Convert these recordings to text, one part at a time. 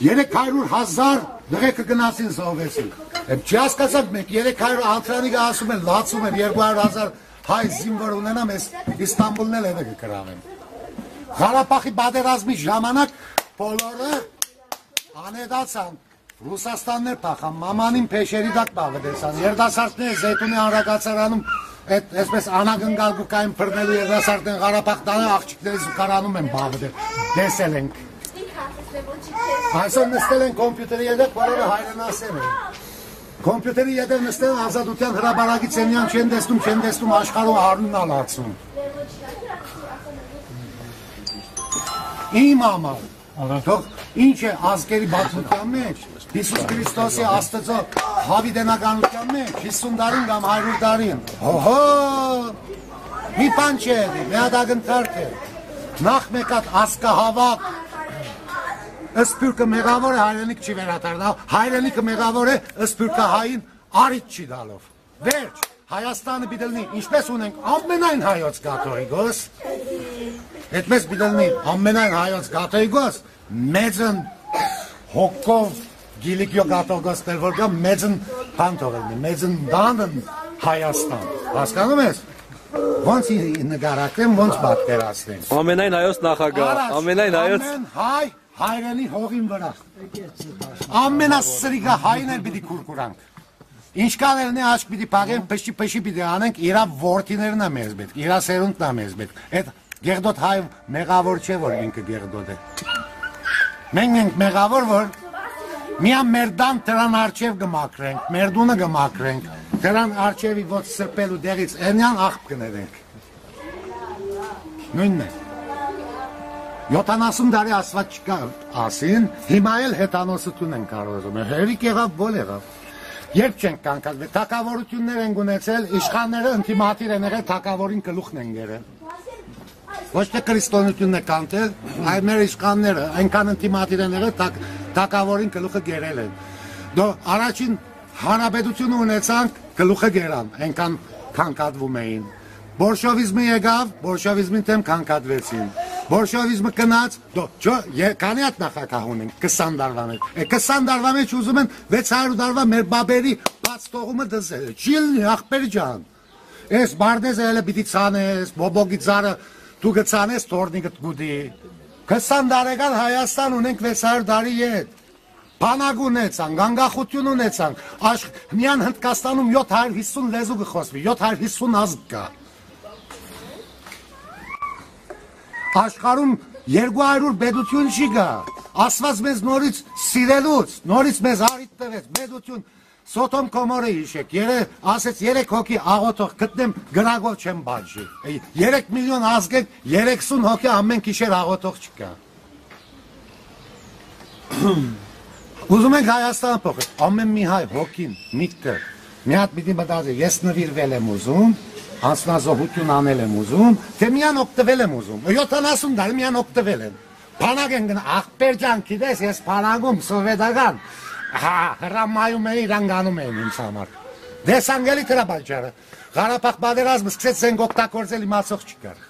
300.000 նղեկը գնացին զոհվեցին։ Եմ չի հասկացած մեկ 300 անտրանիկը ասում են լացում եմ 200.000 հայ զինվոր ունենամ, ես Իստանբուլն էլ հետը կգրավեմ։ Ղարաբաղի պատերազմի ժամանակ բոլորը անեդացան, Ռուսաստաններ փախան, մամանին փեշերի դակ բաղդեցան, երդասարտները զետունի անրակացարանում այդ այսպես անագնգալ գուկային փռնելու երդասարտներ Ղարաբաղ տանը աղջիկները զուգարանում են բաղդել։ Դեսել ենք։ Այսօր նստել են կոմպյուտերի ետև, բոլորը հայրենասեր են։ Կոմպյուտերի ետև նստել ազատության հրաբարակի ծենյան չեն տեսնում, չեն տեսնում աշխարհում արունն ալացում։ Իմ համար Թող ինչ է ազգերի բացության մեջ, Հիսուս Քրիստոսի Աստծո հավիդենականության մեջ 50 տարին կամ 100 տարին։ Հոհո! Մի բան չէ, մի հատ ակնթարթ է։ Նախ մեկ հատ ասկահավաք Սպյուրքը մեղավոր է, հայրենիք չի վերադառնա, հայրենիքը մեղավոր է, սպյուրքը հային արիտ չի դալով։ Վերջ, Հայաստանը պիտի ինչպես ունենք ամենայն հայոց կաթողիկոս, այդպես պիտի ամենայն հայոց կաթողիկոս, մեծն հոգով գիլիկյո կաթողիկոսներ, որ կա մեծն բան թողելնի, մեծն դանն Հայաստան, հասկանում ես։ Ոնց նկարակեմ, ոնց պատկերացնեմ։ Ամենայն հայոց նախագահ, ամենայն հայոց Ամեն հայ հայրենի հողին վրա։ Ամենասրիկա հայն էլ պիտի կուրկուրանք։ Ինչքան էլ նե աչք պիտի փաղեն, փշի փշի պիտի անենք, իրա ворթիներն է մեզ պետք, իրա սերունդն է մեզ պետք։ Այդ գերդոտ հայ մեղավոր չէ որ ինքը գերդոտ է։ Մենք ենք մեղավոր որ միա մերդան դրան արչև գմակրենք, մերդունը գմակրենք, դրան արչևի ոչ սրպելու դերից այնյան աղբ կներենք։ Նույնն է։ 70 տարի ասված չկա ասին, հիմա էլ հետանոսություն են կարողում։ Հերիք եղավ, բոլ եղավ։ Երբ չենք կանգնած, թակավորություններ են գունեցել, իշխանները ինտիմատիր են եղել, թակավորին գլուխն են գերել։ Ոչ թե քրիստոնեությունն է կանտել, այլ մեր իշխանները այնքան ինտիմատիր են եղել, թակավորին գլուխը գերել են։ Դո առաջին հանրապետությունը ունեցանք, գլուխը գերան, այնքան քանկատվում էին։ Բոլշևիզմը եկավ, բոլշևիզմին դեմ քանկատվեցին։ Բոլշևիզմը գնաց, դո ճո, քանի հատ նախագահ ունենք 20 տարվա մեջ։ Է 20 տարվա մեջ ուզում են 600 տարվա մեր բաբերի բաց թողումը դզել։ Չիլնի ախպեր ջան։ Էս բարդեզը հələ պիտի ցանես, բոբոգի ծառը դու գցանես թորնիկը գուդի։ 20 տարեկան Հայաստան ունենք 600 տարի հետ։ Բանակ ունեցան, գանգախություն ունեցան։ Աշխ միան Հնդկաստանում 750 լեզու կխոսվի, 750 ազգ կա։ աշխարհում 200 բեդություն չի գա։ Աստված մեզ նորից սիրելուց, նորից մեզ արիտ տվեց, բեդություն Սոթոմ կոմորը հիշեք, երե ասեց 3 հոգի աղոթող գտնեմ գրագով չեմ բաժի։ 3 միլիոն ազգեք 30 հոգի ամեն գիշեր աղոթող չկա։ Ուզում ենք Հայաստանը փոխել։ Ամեն մի հայ հոգին, միտքը մի հատ պիտի մտածի, ես նվիրվել եմ ուզում, հանձնազոհություն անել եմ ուզում, թե միան օգտվել եմ ուզում, 70 դար միան օգտվել եմ։ Փանակ են գնա, ախպեր ջան, գիտես, ես փանակում սովետական հա հրամայում էին իրան գանում էին ինձ համար։ Դես անգելի Ղարաբաղջարը, Ղարաբաղ պատերազմը սկսեց զենք օգտագործել իմացող չկար։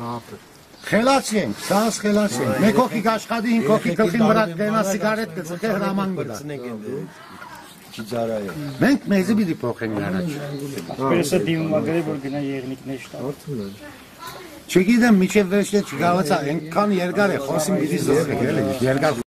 Ապրել Խելացի ենք, սաս խելացի ենք։ Մեկ հոգի աշխատի, հինգ հոգի գլխին վրա գնա սիգարետ գծկե հրաման գնա։ Չիջարայը։ Մենք մեզի պիտի փոխենք առաջ։ Այսպեսը դիմումա գրի, որ գնա եղնիկներ շտա։ Չգիտեմ, միջև վերջը չգավացա, այնքան երկար է, խոսիմ պիտի զորը, էլի, երկար